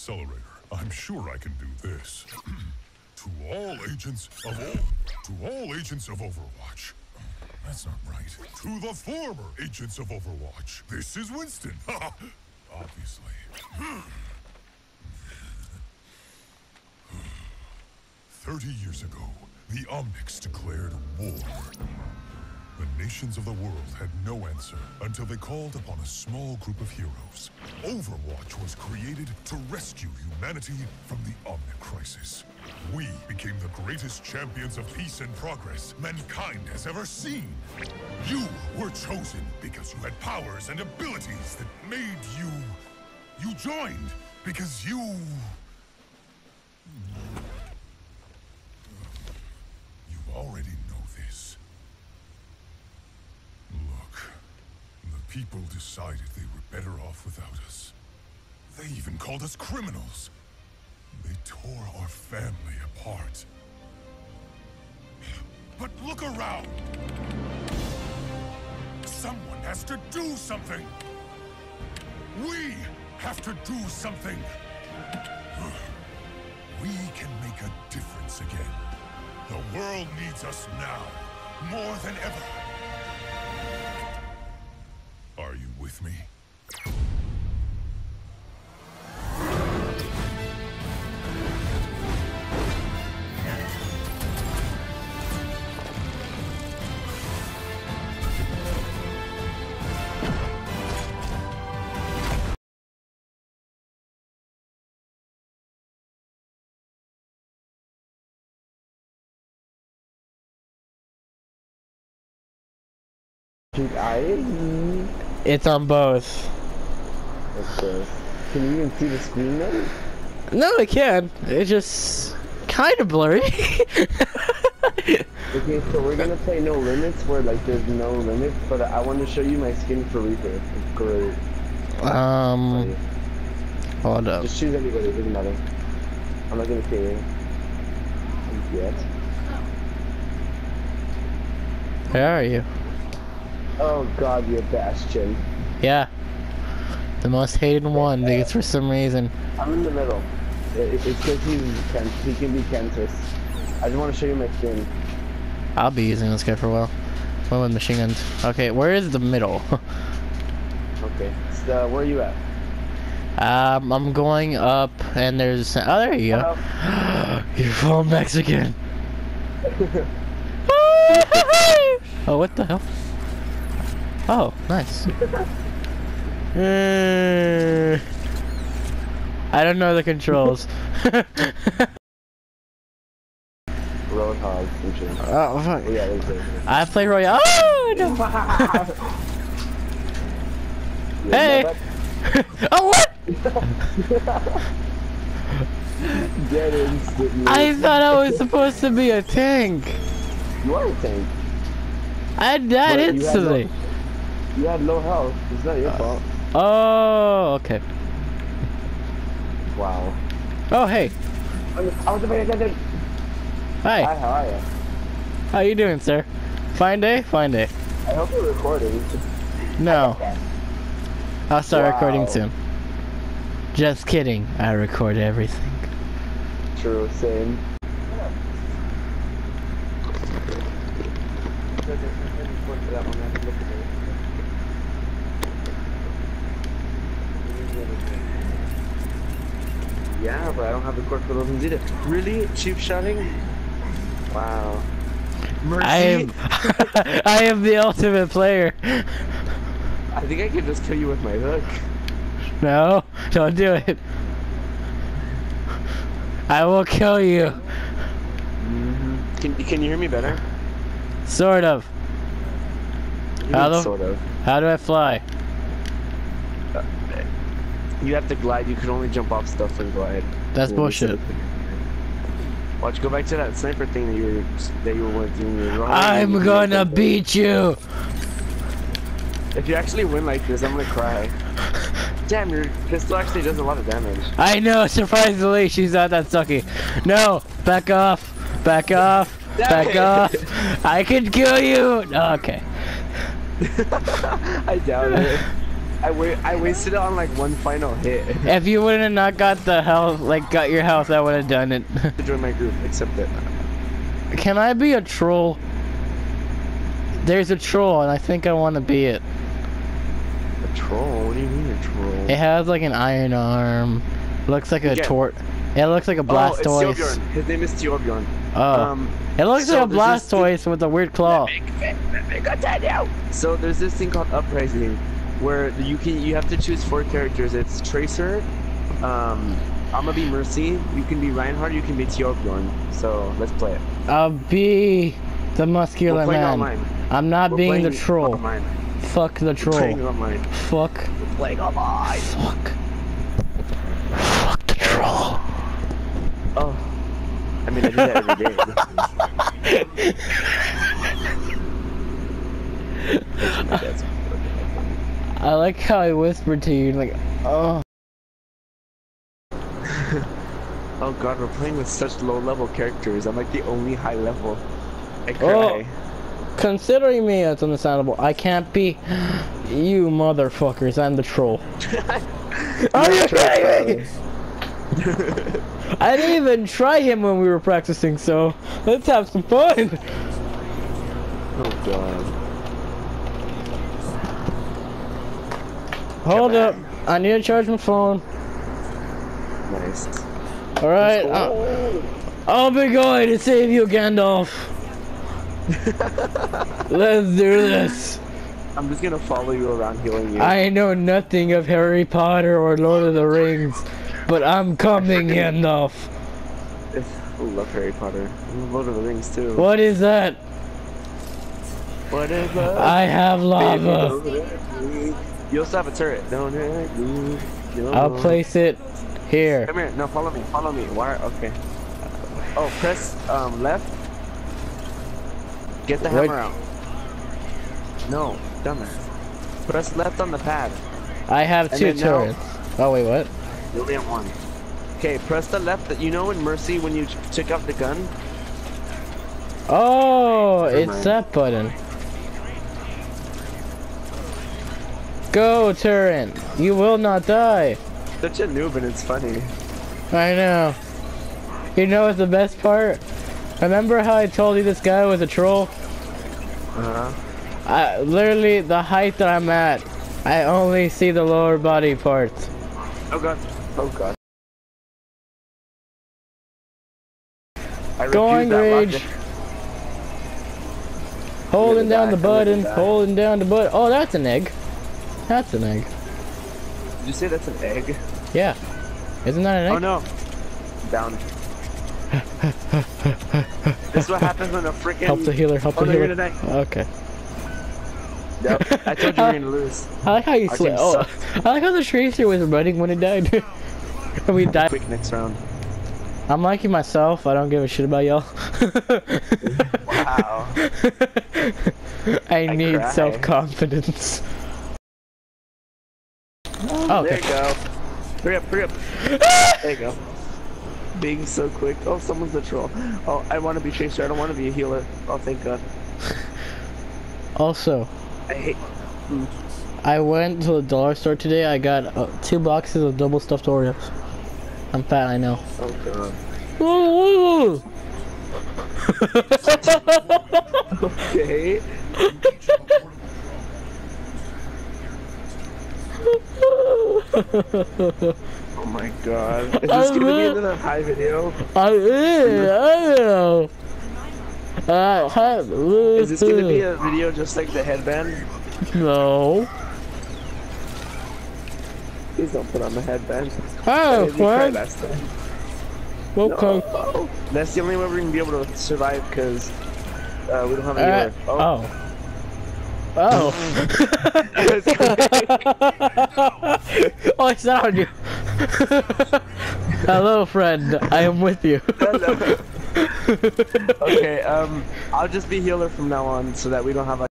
accelerator. I'm sure I can do this. to all agents of all, to all agents of Overwatch. That's not right. To the former agents of Overwatch. This is Winston. Obviously. Thirty years ago, the Omnics declared war. The nations of the world had no answer until they called upon a small group of heroes. Overwatch was created to rescue humanity from the Omnic crisis. We became the greatest champions of peace and progress mankind has ever seen. You were chosen because you had powers and abilities that made you... You joined because. You people decided they were better off without us. They even called us criminals. They tore our family apart. But look around! Someone has to do something! We have to do something! We can make a difference again. The world needs us now, more than ever. Dude, I. It's on both. This? Can you even see the screen then? No, I can. It's just kind of blurry. Okay, so we're gonna play No Limits where like there's no limits, but I want to show you my skin for Reaper. It's great. um, hold up. Just choose anybody, it doesn't matter. I'm not gonna say it. Yet. Where are you? Oh god, you're Bastion. Yeah. The most hated one, because for some reason. I'm in the middle. It, it's because he's Ken. He can be Kentis. I just want to show you my skin. I'll be using this guy for a while. One with machine guns. Okay, where is the middle? Okay. So, where are you at? um, I'm going up, and there's. Oh, there you go. You're full Mexican. oh, what the hell? Oh, nice. Uh, I don't know the controls. Roadhog. some shit. oh, fuck. Oh, yeah, there's it. I play Royale. Oh, no. Hey! oh, what? Dead instantly. I thought I was supposed to be a tank. You are a tank. I died But you instantly. You had low health. It's not Uh, your fault. Oh, okay. Wow. Oh, hey. I was, about to get Hi. Hi, how are you? How you doing, sir? Fine day? Fine day. I hope you're recording. No. I'll start Wow. recording soon. Just kidding. I record everything. True, same. Yeah, but I don't have the cord for those ones either. Really? Cheap shotting? Wow. Mercy? I am I am the ultimate player. I think I can just kill you with my hook. No, don't do it. I will kill you. Mm-hmm. Can, can you hear me better? Sort of. How mean the- Sort of. How do I fly? You have to glide. You can only jump off stuff and glide. That's bullshit. Watch, go back to that sniper thing that you were that you were doing. You were wrong. I'm You gonna beat you. If you actually win like this, I'm gonna cry. Damn, your pistol actually does a lot of damage. I know, surprisingly, she's not that sucky. No, back off. Back off. Back it. off. I can kill you. Okay. I doubt it. I wait. I wasted it on like one final hit. If you wouldn't have not got the health, like got your health, I would have done it. to join my group, except that. Can I be a troll? There's a troll, and I think I want to be it. A troll? What do you mean a troll? It has like an iron arm. Looks like a Yeah. tort. It looks like a oh, it's Blastoise. His name is Torbjorn. Oh, Um, it looks so like a this Blastoise with a weird claw. So there's this thing called Uprising, where you can you have to choose four characters. It's Tracer, um, I'm gonna be Mercy. You can be Reinhardt. You can be Torbjorn. So let's play it. I'll be the muscular man. online. I'm not We're being the troll. Online. Fuck the troll. Fuck. We're playing online. Fuck. Fuck the troll. Oh, I mean I do that every day. That's- I like how I whispered to you, like, oh. Oh god, we're playing with such low level characters. I'm like the only high level. I Oh. Considering me as understandable, I can't be you motherfuckers. I'm the troll. Are you kidding me? I didn't even try him when we were practicing, so let's have some fun. Oh god. Hold up. I need to charge my phone. Nice. Alright, I'll, I'll be going to save you, Gandalf. Let's do this. I'm just gonna follow you around healing you. I know nothing of Harry Potter or Lord of the Rings, but I'm coming, Gandalf. I love Harry Potter. Lord of the Rings too. What is that? What is that? I have lava. Don't hurt me. You also have a turret. Don't hurt me. No. I'll place it here. Come here. No, follow me. Follow me. Why? Okay. Oh, press um left. Get the What? hammer out. No, dumbass. Press left on the pad. I have And two then now- turrets. Oh wait, what? You only have one. Okay, press the left. That you know in Mercy when you took out the gun. Oh, Never it's mind. that button. Go, turret. You will not die. Such a noob and it's funny. I know. You know what's the best part? Remember how I told you this guy was a troll? Uh huh. I, literally, the height that I'm at, I only see the lower body parts. Oh god. Oh god. I Going rage. logic. Holding down the button, holding down the button. Oh, that's an egg. That's an egg. Did you say that's an egg? Yeah. Isn't that an egg? Oh no. Down. this is what happens when a freaking. Help the healer, help Oh, the healer. die. Okay. Yep. I told you we were gonna lose. I like how you slid. Oh. I like how the tracer was running when it died. and we died. Quick next round. I'm liking myself. I don't give a shit about y'all. Wow. I I need cry. self-confidence. Oh, There you go. Hurry up, hurry up. there you go. Being so quick. Oh, someone's a troll. Oh, I want to be chaser. I don't want to be a healer. Oh, thank God. Also, I hate. I went to the dollar store today. I got uh, two boxes of double stuffed Oreos. I'm fat, I know. Oh God. Ooh. Okay. Oh my God. Is this gonna be another high video? I, I know. Uh, hi- Is this gonna be a video just like the headband? No. Please don't put on the headband. Oh, what? Okay. No. That's the only way we're gonna be able to survive because uh, we don't have any Uh, healer. oh. Oh. Oh, oh, it's not on you. Hello, friend. I am with you. Hello. okay, um, I'll just be healer from now on so that we don't have a.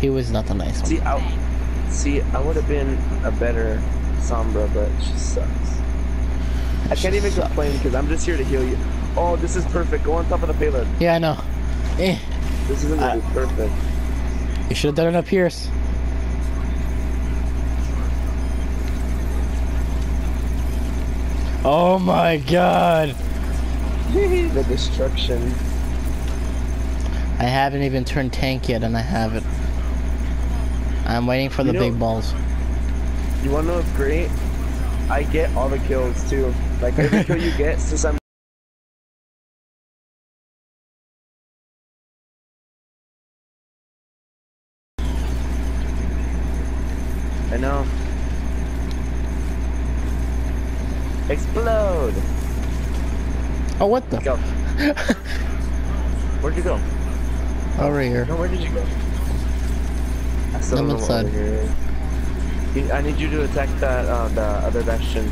he was not the nice one. See, I, see, I would have been a better Sombra, but she sucks. I can't even complain because I'm just here to heal you. Oh, this is perfect. Go on top of the payload. Yeah, I know. Eh. This isn't gonna be perfect. You should have done it up Pierce. Oh my god. the destruction. I haven't even turned tank yet and I have it. I'm waiting for the You know- big balls. You wanna know what's great? I get all the kills too. Like every kill you get, since I'm know. Explode! Oh, what the? Go. Where'd you go? Over here. No, where did you go? I still I'm don't know inside. here. You- I need you to attack that, uh, the other bastion.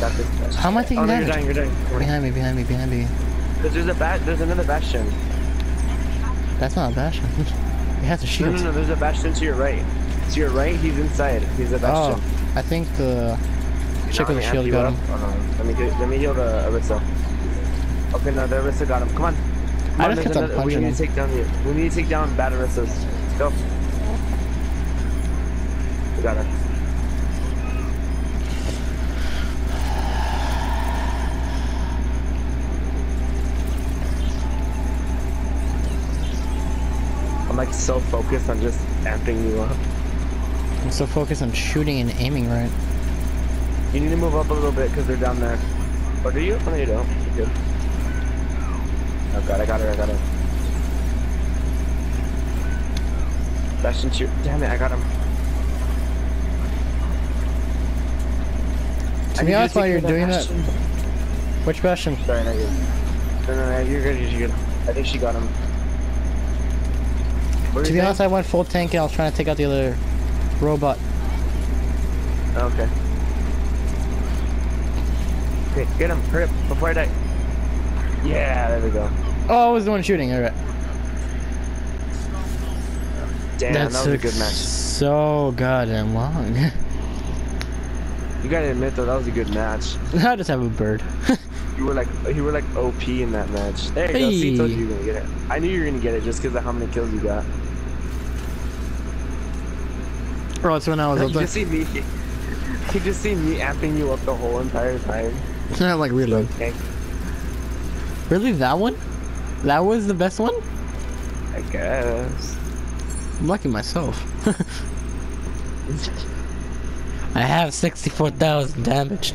Got this bastion. How am I taking oh, no, you're dying, you're dying. Behind me, behind me, behind me. There's, there's a bat, there's another bastion. That's not a bastion. You have to No, shield. no, no, there's a bastion to your right. To your right, he's inside. He's a Oh, bastion. I think the chick Now with the shield got him. On. Let me get, let me heal the Orisa. Okay, no, the Orisa got him. Come on. Come I on, just kept another- we need to take down the, we need to take down bad Orisas. Let's go. We got her. Like so focused on just amping you up. I'm so focused on shooting and aiming right. You need to move up a little bit because they're down there. Or do you? Oh, no, you don't. You're good. Oh god, I got her, I got her. Bastion shoot. Damn it, I got him. To be honest, while you're doing that, which bastion? Sorry, not you. No, no, no, you're good, you're good. I think she got him. What To be honest, I went full tank and I was trying to take out the other robot. Okay. Okay, get him, hurry up, before I die. Yeah, there we go. Oh, I was the one shooting. All right. Damn, that was a good match. so goddamn long. You gotta admit though, that was a good match. I just have a bird. You were like, you were like OP in that match. There you go. See, told you you were gonna get it. I knew you were gonna get it just because of how many kills you got. Bro, it's when I was you up just see me. You just see me amping you up the whole entire time. there. like reload. Okay, Really, that one? That was the best one? I guess. I'm lucky myself. I have 64,000 damage.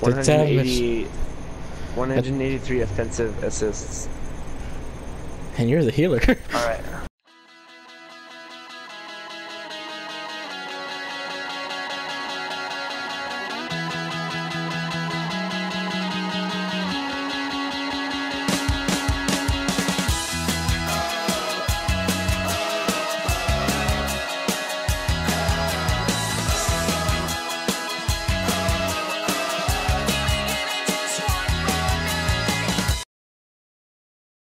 The damage. 180, 183 offensive assists. And you're the healer. All right.